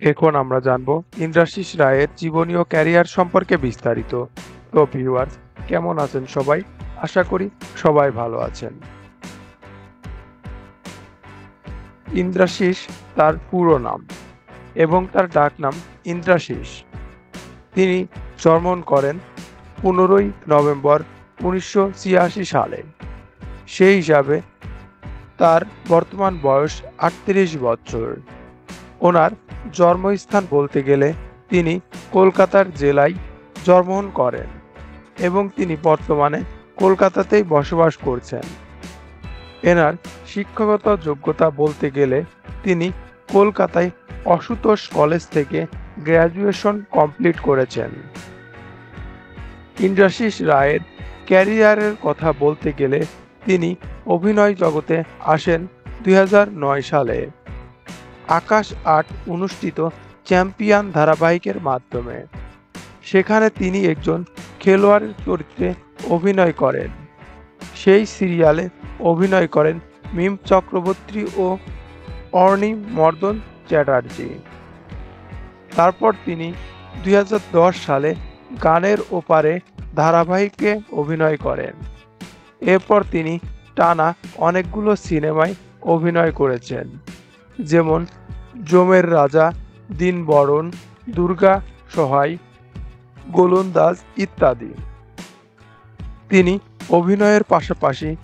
এখন আমরা জানব ইন্দ্রাশিস রায়ের জীবনী ও ক্যারিয়ার সম্পর্কে বিস্তারিত। তো ভিউয়ার্স, কেমন আছেন সবাই? আশা করি সবাই ভালো আছেন। ইন্দ্রাশিস তার পুরো নাম এবং তার ডাক নাম ইন্দ্রাশিস। তিনি জন্মগ্রহণ করেন পনেরোই নভেম্বর উনিশশো ছিয়াশি সালে। সেই হিসাবে তার বর্তমান বয়স আটত্রিশ বছর। ওনার জন্মস্থান বলতে গেলে তিনি কলকাতার জেলায় জন্মগ্রহণ করেন এবং তিনি বর্তমানে কলকাতাতেই বসবাস করছেন। এনার শিক্ষাগত যোগ্যতা বলতে গেলে তিনি কলকাতায় অশুতোষ কলেজ থেকে গ্র্যাজুয়েশন কমপ্লিট করেছেন। ইন্দ্রাশিস রায়ের ক্যারিয়ারের কথা বলতে গেলে তিনি অভিনয় জগতে আসেন দুই হাজার নয় সালে। আকাশ আট অনুষ্ঠিত চ্যাম্পিয়ন ধারাবাহিকের মাধ্যমে। সেখানে তিনি একজন খেলোয়াড়ের চরিত্রে অভিনয় করেন। সেই সিরিয়ালে অভিনয় করেন মিম চক্রবর্তী ও অর্ণি মর্দন চ্যাটার্জি। তারপর তিনি দুই হাজার দশ সালে গানের ওপারে ধারাবাহিকে অভিনয় করেন। এরপর তিনি টানা অনেকগুলো সিনেমায় অভিনয় করেছেন। যেমন জমের রাজা, দিনবরণ, দুর্গা সহায় গোলন্দাজ ইত্যাদি। তিনি অভিনয়ের পাশাপাশি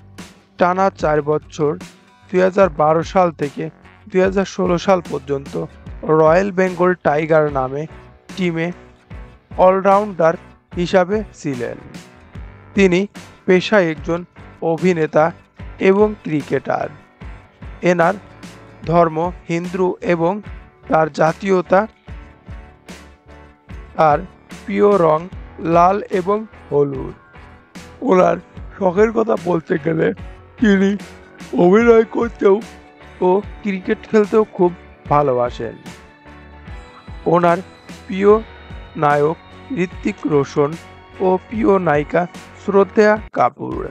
টানা চার বছর দু হাজার বারো সাল থেকে দু হাজার ষোলো সাল পর্যন্ত রয়্যাল বেঙ্গল টাইগার নামে টিমে অলরাউন্ডার হিসাবে ছিলেন। তিনি পেশায় একজন অভিনেতা এবং ক্রিকেটার। এনার ধর্ম, হিন্দু এবং তার জাতীয়তা আর প্রিয় রং লাল এবং হলুদ। ওনার শখের কথা বলতে গেলে তিনি অভিনয় করতেও ও ক্রিকেট খেলতেও খুব ভালোবাসেন। ওনার প্রিয় নায়ক ঋত্বিক রোশন ও প্রিয় নায়িকা শ্রদ্ধা কাপুর।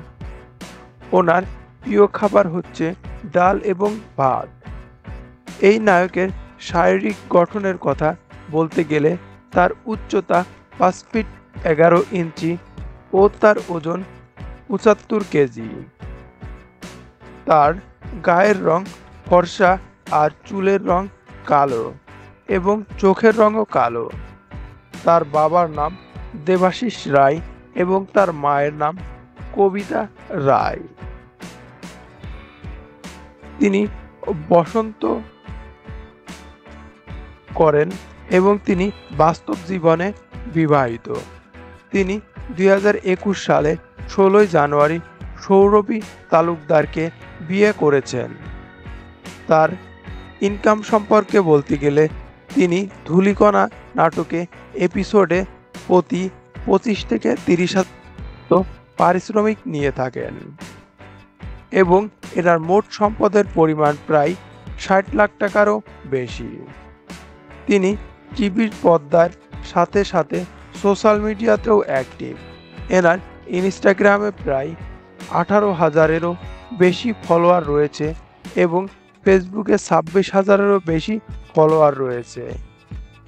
ওনার প্রিয় খাবার হচ্ছে ডাল এবং ভাত। এই নায়কের শারীরিক গঠনের কথা বলতে গেলে তার উচ্চতা পাঁচ ফিট এগারো ইঞ্চি ও তার ওজন পঁচাত্তর কেজি। তার গায়ের রং ফর্সা আর চুলের রং কালো এবং চোখের রঙও কালো। তার বাবার নাম দেবাশিস রায় এবং তার মায়ের নাম কবিতা রায়। তিনি বসন্ত করেন এবং তিনি বাস্তব জীবনে বিবাহিত। তিনি দুই হাজার একুশ সালে ষোলোই জানুয়ারি সৌরভী তালুকদারকে বিয়ে করেছেন। তার ইনকাম সম্পর্কে বলতে গেলে তিনি ধুলিকণা নাটকে এপিসোডে প্রতি পঁচিশ থেকে তিরিশ হাজার পারিশ্রমিক নিয়ে থাকেন এবং এনার মোট সম্পদের পরিমাণ প্রায় ষাট লাখ টাকারও বেশি। তিনি টিভির পর্দার সাথে সাথে সোশ্যাল মিডিয়াতেও অ্যাক্টিভ এনার ইনস্টাগ্রামে প্রায় আঠারো হাজারেরও বেশি ফলোয়ার রয়েছে এবং ফেসবুকে ছাব্বিশ হাজারেরও বেশি ফলোয়ার রয়েছে।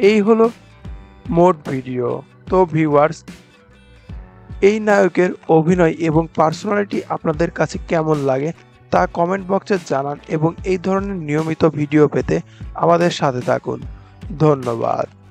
এই হলো মোট ভিডিও। তো ভিউয়ার্স এই নায়কের অভিনয় এবং পার্সোনালিটি আপনাদের কাছে কেমন লাগে তা কমেন্ট বক্সে জানান এবং এই ধরনের নিয়মিত ভিডিও পেতে আমাদের সাথে থাকুন। ধন্যবাদ।